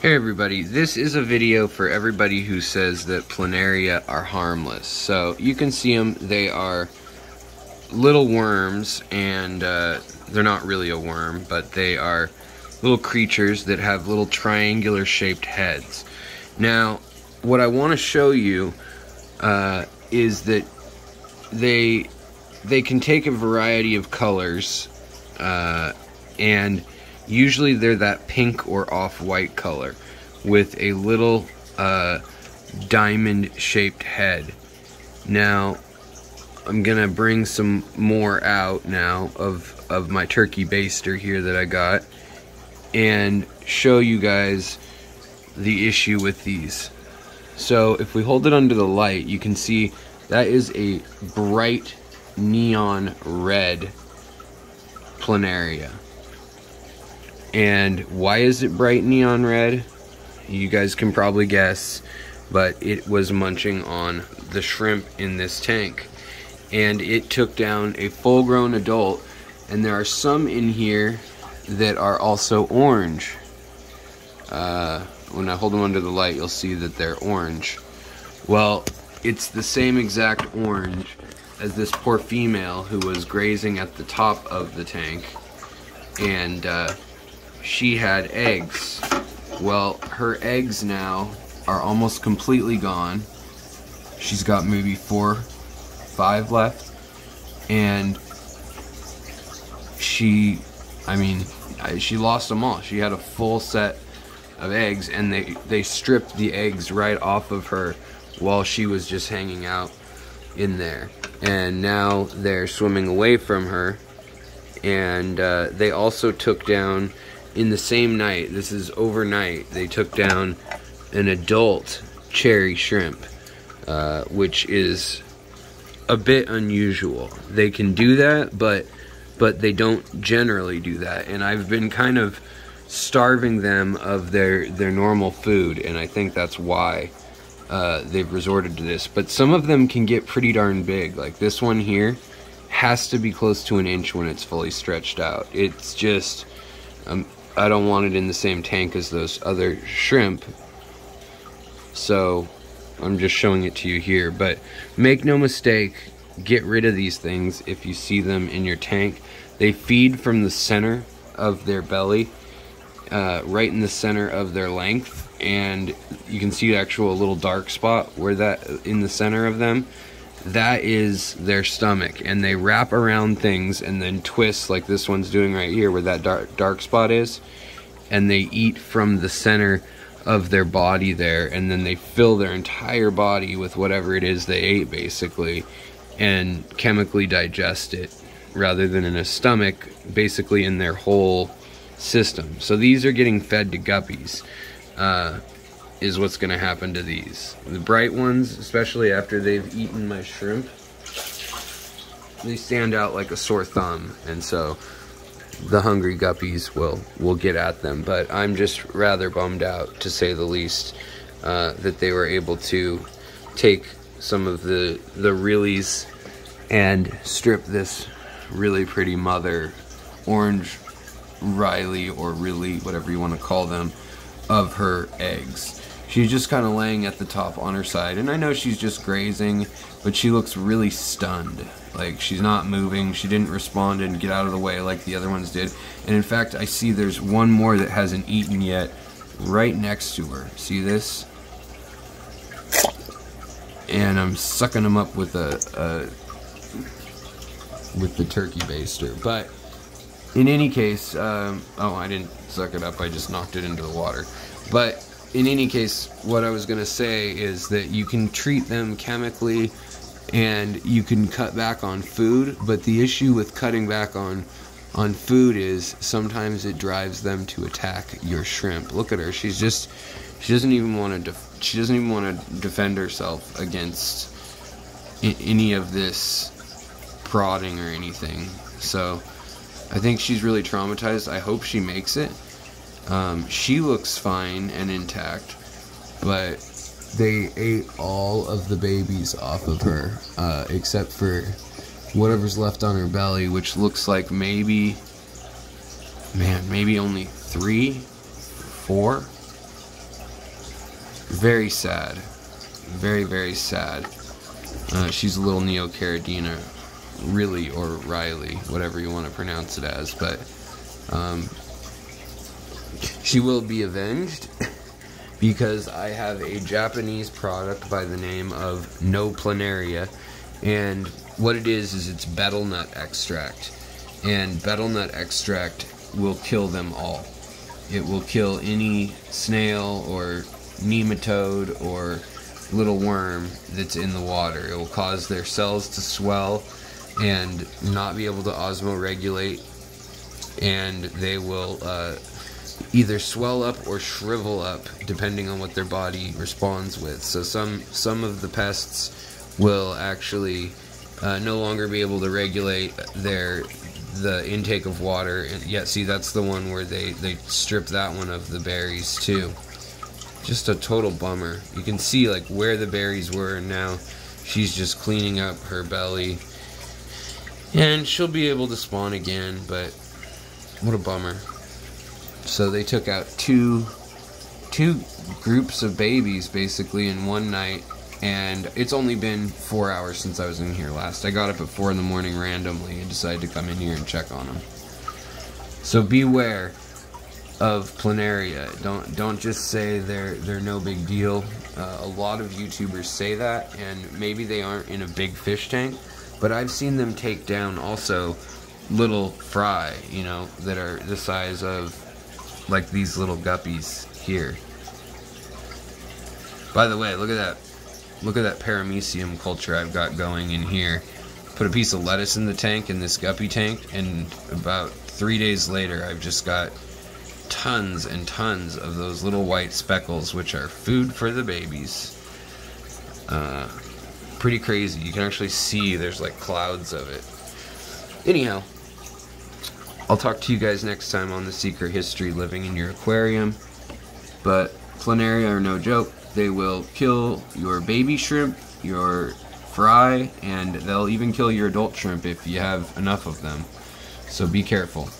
Hey everybody, this is a video for everybody who says that planaria are harmless. So you can see them, they are little worms and uh, they're not really a worm, but they are little creatures that have little triangular shaped heads. Now, what I want to show you uh, is that they they can take a variety of colors uh, and Usually they're that pink or off-white color with a little uh, diamond-shaped head. Now, I'm gonna bring some more out now of, of my turkey baster here that I got and show you guys the issue with these. So if we hold it under the light, you can see that is a bright neon red planaria. And why is it bright neon red? You guys can probably guess, but it was munching on the shrimp in this tank. And it took down a full grown adult, and there are some in here that are also orange. Uh, when I hold them under the light, you'll see that they're orange. Well, it's the same exact orange as this poor female who was grazing at the top of the tank. And uh, she had eggs. Well, her eggs now are almost completely gone. She's got maybe four, five left. And she, I mean, she lost them all. She had a full set of eggs and they, they stripped the eggs right off of her while she was just hanging out in there. And now they're swimming away from her. And uh, they also took down in the same night, this is overnight, they took down an adult cherry shrimp, uh, which is a bit unusual. They can do that, but but they don't generally do that. And I've been kind of starving them of their their normal food, and I think that's why uh, they've resorted to this. But some of them can get pretty darn big. Like this one here has to be close to an inch when it's fully stretched out. It's just um, I don't want it in the same tank as those other shrimp. So I'm just showing it to you here. But make no mistake, get rid of these things if you see them in your tank. They feed from the center of their belly, uh, right in the center of their length. And you can see the actual little dark spot where that in the center of them that is their stomach. And they wrap around things and then twist like this one's doing right here where that dark, dark spot is. And they eat from the center of their body there. And then they fill their entire body with whatever it is they ate basically and chemically digest it rather than in a stomach basically in their whole system. So these are getting fed to guppies. Uh, is what's to happen to these. The bright ones, especially after they've eaten my shrimp, they stand out like a sore thumb. And so the hungry guppies will, will get at them. But I'm just rather bummed out, to say the least, uh, that they were able to take some of the, the reallys and strip this really pretty mother, orange Riley, or really, whatever you want to call them, of her eggs. She's just kind of laying at the top on her side. And I know she's just grazing, but she looks really stunned. Like, she's not moving. She didn't respond and get out of the way like the other ones did. And in fact, I see there's one more that hasn't eaten yet right next to her. See this? And I'm sucking them up with a, a with the turkey baster. But in any case, um, oh, I didn't suck it up. I just knocked it into the water. But in any case, what I was going to say is that you can treat them chemically and you can cut back on food, but the issue with cutting back on on food is sometimes it drives them to attack your shrimp. Look at her; she's just she doesn't even want to she doesn't even want to defend herself against any of this prodding or anything. So I think she's really traumatized. I hope she makes it um, she looks fine and intact, but they ate all of the babies off of her, uh, except for whatever's left on her belly, which looks like maybe, man, maybe only three, four. Very sad. Very, very sad. Uh, she's a little Neocaridina, really, or Riley, whatever you want to pronounce it as, but um, she will be avenged because I have a Japanese product by the name of No Planaria, and what it is is it's betel nut extract, and betel nut extract will kill them all. It will kill any snail or nematode or little worm that's in the water. It will cause their cells to swell and not be able to osmoregulate, and they will uh, either swell up or shrivel up depending on what their body responds with. So some some of the pests will actually uh, no longer be able to regulate their the intake of water. And yet, see, that's the one where they they strip that one of the berries too. Just a total bummer. You can see like where the berries were, and now she's just cleaning up her belly. And she'll be able to spawn again, but what a bummer. So they took out two two groups of babies basically in one night and it's only been four hours since I was in here last. I got up at four in the morning randomly and decided to come in here and check on them. So beware of planaria. Don't don't just say they're they're no big deal. Uh, a lot of YouTubers say that, and maybe they aren't in a big fish tank, but I've seen them take down also little fry, you know, that are the size of like these little guppies here. By the way, look at that. Look at that paramecium culture I've got going in here. Put a piece of lettuce in the tank in this guppy tank, and about three days later, I've just got tons and tons of those little white speckles, which are food for the babies. Uh, pretty crazy. You can actually see there's like clouds of it. Anyhow, I'll talk to you guys next time on the secret history living in your aquarium. But planaria are no joke. They will kill your baby shrimp, your fry, and they'll even kill your adult shrimp if you have enough of them. So be careful.